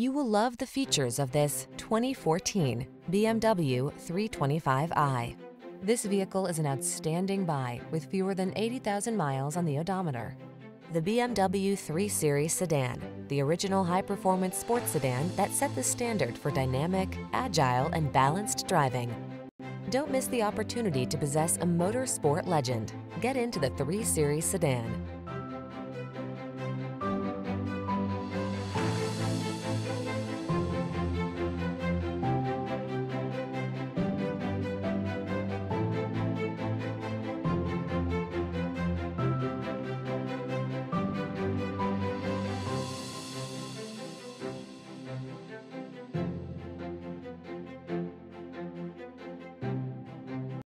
You will love the features of this 2014 BMW 325i. This vehicle is an outstanding buy with fewer than 80,000 miles on the odometer. The BMW 3 Series sedan, the original high-performance sports sedan that set the standard for dynamic, agile, and balanced driving. Don't miss the opportunity to possess a motorsport legend. Get into the 3 Series sedan.